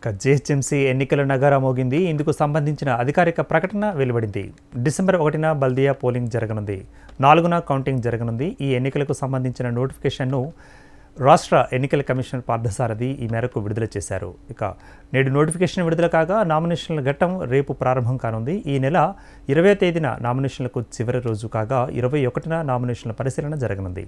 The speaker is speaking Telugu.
ఇక జిహెచ్ఎంసీ ఎన్నికల నగారా మోగింది. ఇందుకు సంబంధించిన అధికారిక ప్రకటన వెలువడింది. డిసెంబర్ ఒకటిన బల్దియా పోలింగ్ జరగనుంది. నాలుగున కౌంటింగ్ జరగనుంది. ఈ ఎన్నికలకు సంబంధించిన నోటిఫికేషన్ను రాష్ట్ర ఎన్నికల కమిషనర్ పార్థసారథి ఈ మేరకు విడుదల చేశారు. ఇక నేడు నోటిఫికేషన్ విడుదల కాగా నామినేషన్ల ఘట్టం రేపు ప్రారంభం కానుంది. ఈ నెల ఇరవై తేదీన నామినేషన్లకు చివరి రోజు కాగా ఇరవై ఒకటిన నామినేషన్ల పరిశీలన జరగనుంది.